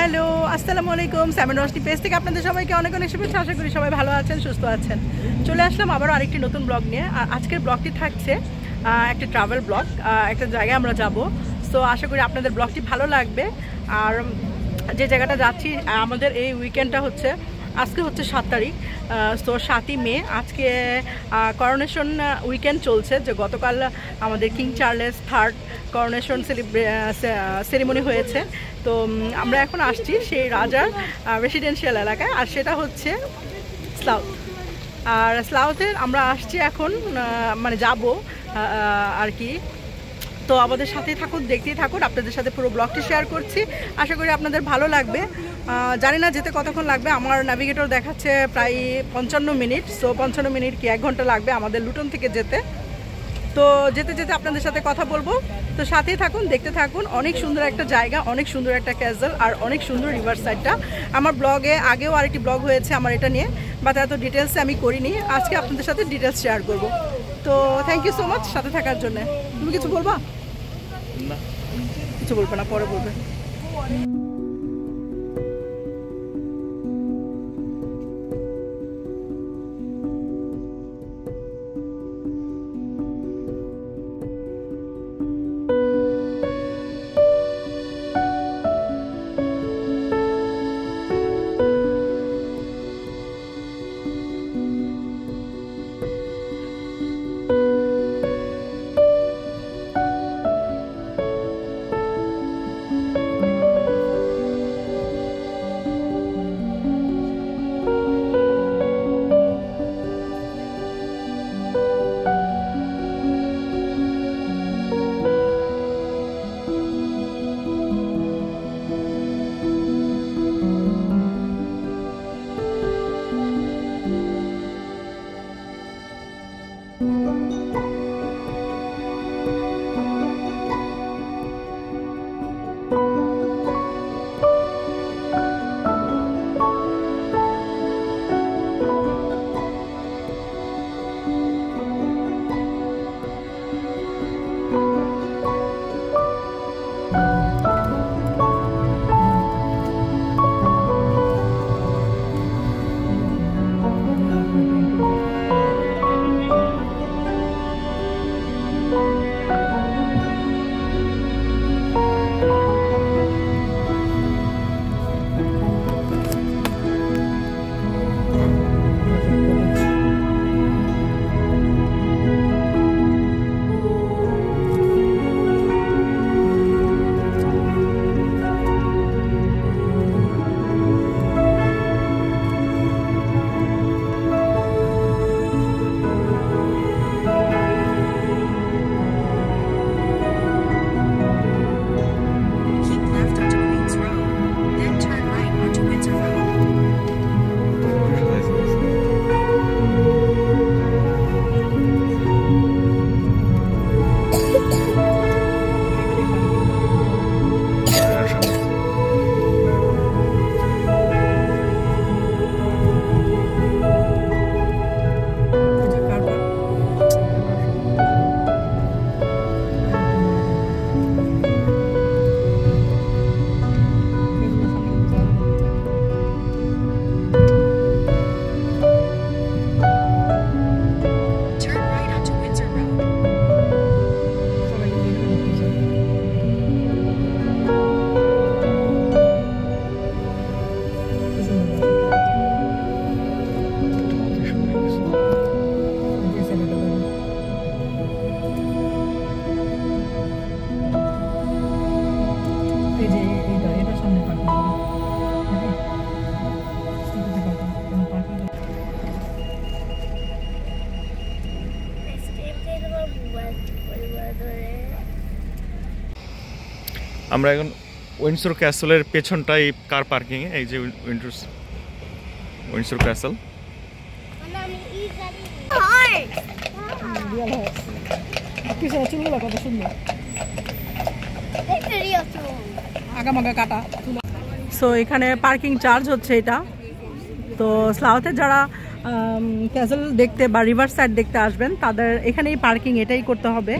Hello, আসসালামু আলাইকুম, salmon Roshni page থেকে আপনাদের সবাইকে অনেক অনেক শুভেচ্ছা। আশা করি সবাই ভালো আছেন, সুস্থ আছেন। চলে আসলাম আবারও আরেকটি নতুন ব্লগ নিয়ে। আর আজকের ব্লগটি থাকছে একটা ট্রাভেল ব্লগ একটা জায়গায় আমরা যাব। সো আশা করি আপনাদের ব্লগটি ভালো লাগবে। আর যে জায়গাটা যাচ্ছি আমাদের এই উইকেন্ডটা হচ্ছে, আজকে হচ্ছে সাত তারিখ তো সাতই মে, আজকে করোনেশন উইকেন্ড চলছে, যে গতকাল আমাদের King Charles third coronation ceremony হয়েছে। তো আমরা এখন আসছি সেই রাজার রেসিডেন্সিয়াল এলাকায়, আর সেটা হচ্ছে স্লাউথ আর স্লাউথের আমরা আসছি এখন মানে যাব আর কি। তো আমাদের সাথেই থাকুন, দেখতেই থাকুন, আপনাদের সাথে পুরো ব্লগটি শেয়ার করছি। আশা করি আপনাদের ভালো লাগবে। জানি না যেতে কতক্ষণ লাগবে, আমার ন্যাভিগেটর দেখাচ্ছে প্রায় পঞ্চান্ন মিনিট সো পঞ্চান্ন মিনিট কি এক ঘণ্টা লাগবে আমাদের লুটন থেকে যেতে। তো যেতে যেতে আপনাদের সাথে কথা বলব। তো সাথেই থাকুন দেখতে থাকুন। অনেক সুন্দর একটা জায়গা অনেক সুন্দর একটা ক্যাজল আর অনেক সুন্দর রিভার সাইডটা আমার ব্লগে আগেও আরেকটি ব্লগ হয়েছে আমার এটা নিয়ে বাট এত ডিটেলসে আমি করিনি। আজকে আপনাদের সাথে ডিটেলস শেয়ার করব। তো থ্যাংক ইউ সো মাচ সাথে থাকার জন্য। তুমি কিছু বলবা? কিছু বলবে না পরে বলবে। আমরা এখন উইন্ডসর ক্যাসেলের পেছনটাই কার পার্কিংয়ে এই যে উইন্ডোর উইন্ডসর ক্যাসেল। সো এখানে পার্কিং চার্জ হচ্ছে এটা। তো স্লাউথে যারা ক্যাসেল দেখতে বা রিভার সাইড দেখতে আসবেন, তাদের এখানেই পার্কিং এটাই করতে হবে।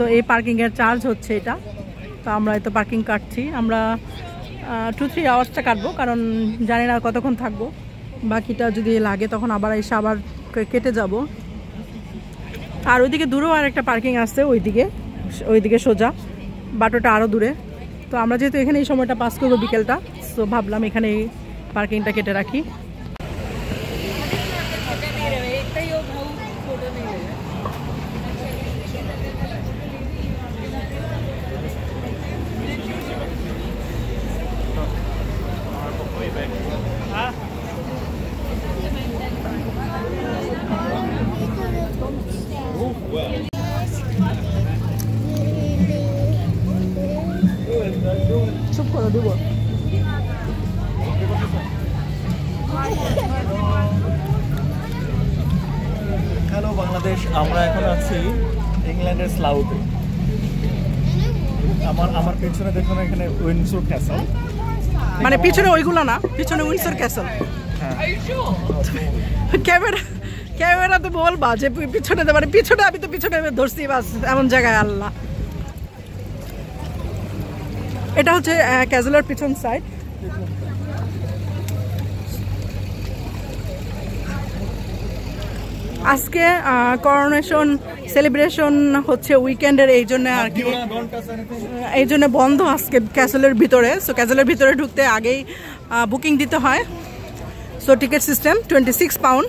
সো এই পার্কিংয়ের চার্জ হচ্ছে এটা। তো আমরা তো পার্কিং কাটছি। আমরা টু থ্রি আওয়ার্সটা কাটবো, কারণ জানি না কতক্ষণ থাকব। বাকিটা যদি লাগে, তখন আবার এসে আবার কেটে যাব। আর ওইদিকে দূরেও আর একটা পার্কিং আসছে ওইদিকে ওইদিকে সোজা। বাটোটা আরও দূরে। তো আমরা যেহেতু এখানে এই সময়টা পাস করব বিকেলটা, তো ভাবলাম এখানে এই পার্কিংটা কেটে রাখি। চুপ করে দেবো। হ্যালো বাংলাদেশ আমরা এখন আছি ইংল্যান্ডের স্লাউতে আমার আমার পেছনে দেখুন এখানে উইন্ডসোর ক্যাসল মানে পিছনে ওইগুলো না পিছনে উইন্সার ক্যাসল ক্যামেরা ক্যামেরা তো বলবা যে পিছনে মানে পিছনে আমি তো পিছনে ধরছি বাস এমন জায়গায় আল্লাহ। এটা হচ্ছে ক্যাজেলের পিছন সাইড আজকে করোনেশন সেলিব্রেশন হচ্ছে উইকেন্ডের এই জন্য আর কি। এই জন্য বন্ধ আজকে ক্যাসেলের ভিতরে। সো ক্যাসেলের ভিতরে ঢুকতে আগেই বুকিং দিতে হয়। So ticket system twenty six pound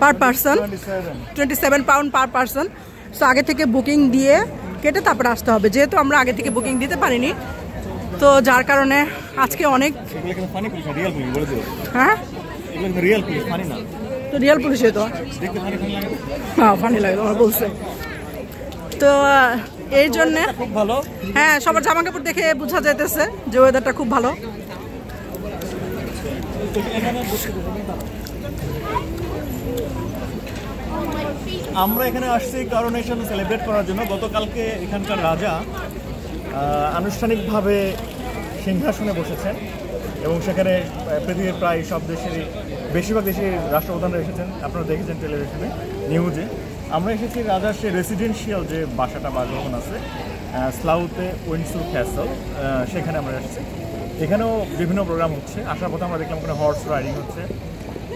per person twenty seven pound per person so আগে থেকে বুকিং দিয়ে কেটে তারপরে আসতে হবে। যেহেতু আমরা আগে থেকে বুকিং দিতে পারিনি তো যার কারণে আজকে অনেক হ্যাঁ? তো রিয়াল পুলিশে তো হ্যাঁ ফানি লাগে তোমার বলছে। তো এই জন্যে খুব ভালো। হ্যাঁ সবার জামা কাপড় দেখে বোঝা যাইতেছে যে ওয়েদারটা খুব ভালো। আমরা এখানে আসছি করোনেশন সেলিব্রেট করার জন্য। গতকালকে এখানকার রাজা আনুষ্ঠানিকভাবে সিংহাসনে বসেছেন এবং সেখানে পৃথিবীর প্রায় সব দেশেরই, বেশিরভাগ দেশের রাষ্ট্রপ্রধানরা এসেছেন। আপনারা দেখেছেন টেলিভিশনে নিউজে আমরা এসেছি রাজার সে রেসিডেন্সিয়াল যে বাসাটা বাসভবন আছে স্লাউতে উইন্ডসুর ক্যাসল সেখানে আমরা এসেছি। এখানেও বিভিন্ন প্রোগ্রাম হচ্ছে। আসার পথে আমরা দেখলাম ওখানে হর্স রাইডিং হচ্ছে।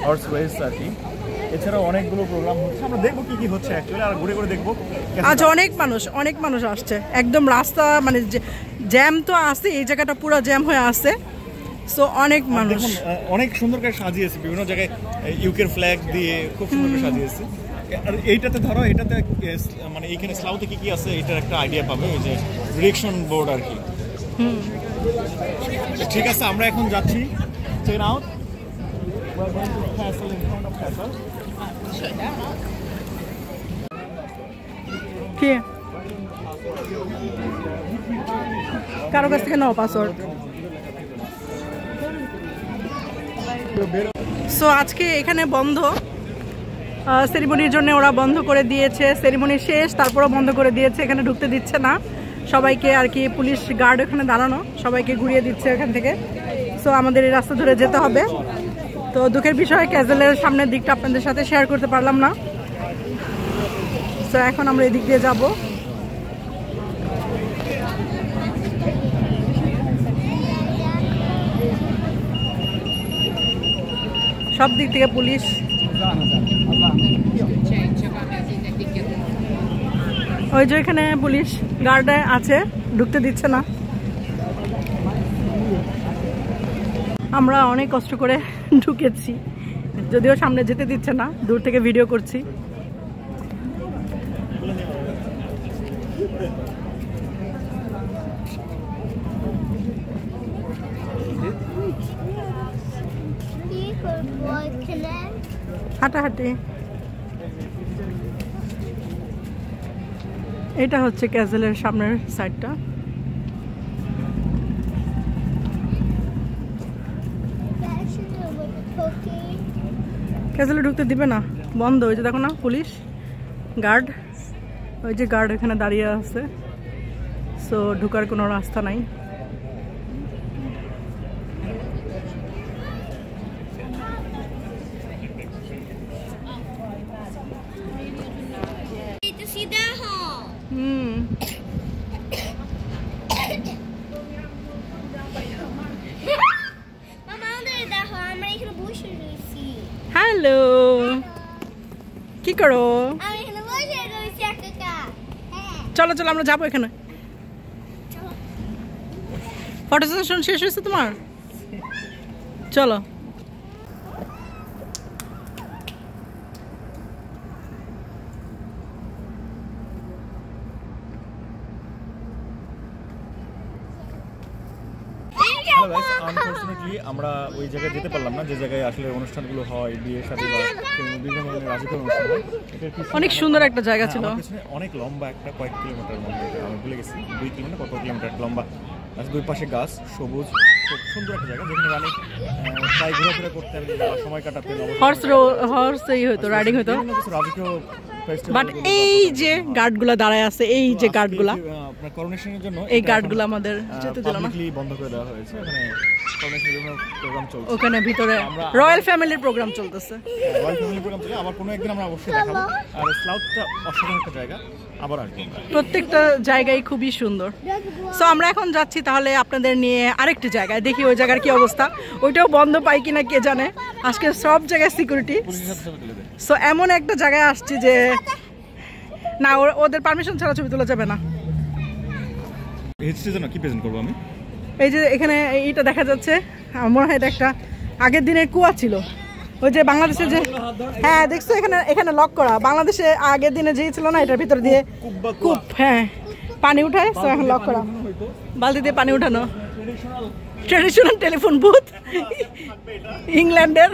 হর্স রেস আর কি। এছাড়াও অনেকগুলো প্রোগ্রাম হচ্ছে। আমরা দেখব কি কি হচ্ছে অ্যাকচুয়ালি আর ঘুরে ঘুরে দেখব আজ অনেক মানুষ অনেক মানুষ আসছে। একদম রাস্তা মানে জ্যাম তো আছে এই জায়গাটা পুরো জ্যাম হয়ে আছে। সো অনেক মানুষ। অনেক সুন্দর করে সাজিয়েছে। বিভিন্ন জায়গায় ইউকের ফ্ল্যাগ দিয়ে খুব সুন্দর করে সাজিয়েছে। আর এইটাতে ধরো এটাতে মানে এইখানে স্লাউতে কি কি আছে এটার একটা আইডিয়া পাবে ওই যে ডিরেকশন বোর্ড আর কি। ঠিক আছে আমরা এখন যাচ্ছি। চেক আউট কি? কারও কাছ থেকে নাও পাসওয়ার্ড সো আজকে এখানে বন্ধ। সেরিমনির জন্য ওরা বন্ধ করে দিয়েছে। সেরিমনি শেষ, তারপরও বন্ধ করে দিয়েছে। এখানে ঢুকতে দিচ্ছে না। সবাইকে আর কি পুলিশ গার্ড ওখানে দাঁড়ানো। সবাইকে ঘুরিয়ে দিচ্ছে এখান থেকে। সো আমাদের এই রাস্তা ধরে যেতে হবে। তো দুঃখের বিষয় ক্যাজেলের সামনের দিকটা আপনাদের সাথে শেয়ার করতে পারলাম না। তো এখন আমরা এদিক দিয়ে যাব। সব দিক থেকে পুলিশ। ওই যে এখানে পুলিশ গার্ডে আছে, ঢুকতে দিচ্ছে না। আমরা অনেক কষ্ট করে ঢুকেছি। যদিও সামনে যেতে দিচ্ছে না, দূর থেকে ভিডিও করছি। হাঁটাহাঁটি। এটা হচ্ছে ক্যাজেলের সামনের সাইডটা ক্যাজেলে ঢুকতে দিবে না। বন্ধ, ওই যে দেখো না, পুলিশ গার্ড ওই যে গার্ড এখানে দাঁড়িয়ে আছে। সো ঢুকার কোনো রাস্তা নাই। হ্যালো কি করো? হ্যাঁ। চলো চলো আমরা যাব এখানে। ফটো সেশন শেষ হয়েছে তোমার? চলো। আনফরচুনেটলি আমরা ওই জায়গায় যেতে পারলাম না। যে জায়গায় আসলে অনুষ্ঠানগুলো হয় বিয়ে শাদী বা বিভিন্ন ধরনের রাজকীয় অনুষ্ঠান অনেক সুন্দর একটা জায়গা হ্যাঁ, ছিল। অনেক লম্বা একটা কয়েক কিলোমিটার লম্বা আমি ভুলে গেছি। দুই কিলোমিটার কত কিলোমিটার লম্বা? আর দুই পাশে গাছ সবুজ খুব সুন্দর একটা জায়গা যেখানে আহ, প্রায় ঘোরাফেরা করতেন বা সময় অবসর হর্স হর্স এই হতো রাইডিং হতো। বিভিন্ন রাজকীয় বাট এই যে গার্ডগুলা দাঁড়ায় আছে এই যে গার্ডগুলা আপনার করোনেশনের জন্য এই গার্ডগুলো আমাদের যেতে দিল না। বন্ধ করে দেওয়া হয়েছে। এখানে করোনেশনের জন্য প্রোগ্রাম চলছে। ওখানে ভিতরে রয়্যাল ফ্যামিলির প্রোগ্রাম চলতেছে। রয়্যাল ফ্যামিলির প্রোগ্রাম চলে আবার কোনো একদিন আমরা অবশ্যই দেখাবো। আর স্লাউটটা অসাধারণ একটা জায়গা। আবার আসব প্রত্যেকটা জায়গায় খুবই সুন্দর। সো আমরা এখন যাচ্ছি তাহলে আপনাদের নিয়ে আরেকটি জায়গায়। দেখি ওই জায়গার কি অবস্থা। ওইটাও বন্ধ পাই কিনা কে জানে। আজকে সব জায়গায় সিকিউরিটি সো এমন একটা জায়গায় আসছি যে না ওদের পারমিশন ছাড়া ছবি তোলা যাবে না। কি প্রেজেন্ট করব আমি? এই যে এখানে এইটা দেখা যাচ্ছে। আমার মনে হয় এটা একটা আগের দিনের কুয়া ছিল। ওই যে বাংলাদেশে যে হ্যাঁ দেখছ এখানে এখানে লক করা। বাংলাদেশে আগের দিনে যে ছিল না এটার ভিতর দিয়ে কূপ হ্যাঁ পানি উঠায় তো এখন লক করা। বালতি দিয়ে পানি উঠানো। ট্রেডিশনাল টেলিফোন বুথ ইংল্যান্ডের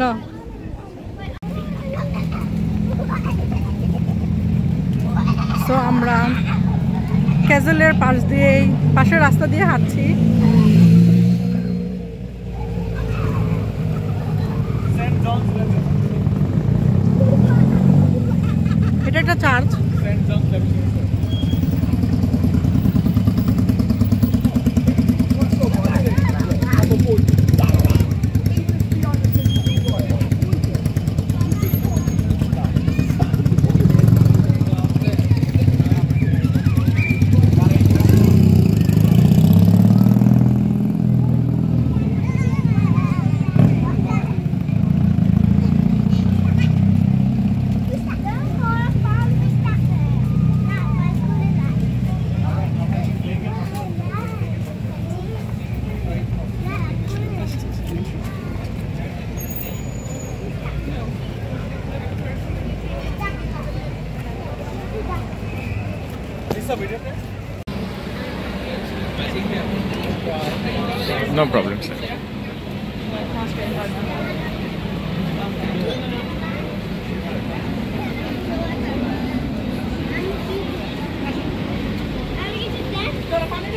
না। সো আমরা ক্যাজেলের পাশ দিয়েই পাশের রাস্তা দিয়ে হাঁটছি। এটা একটা church. No problem, sir. Fancy.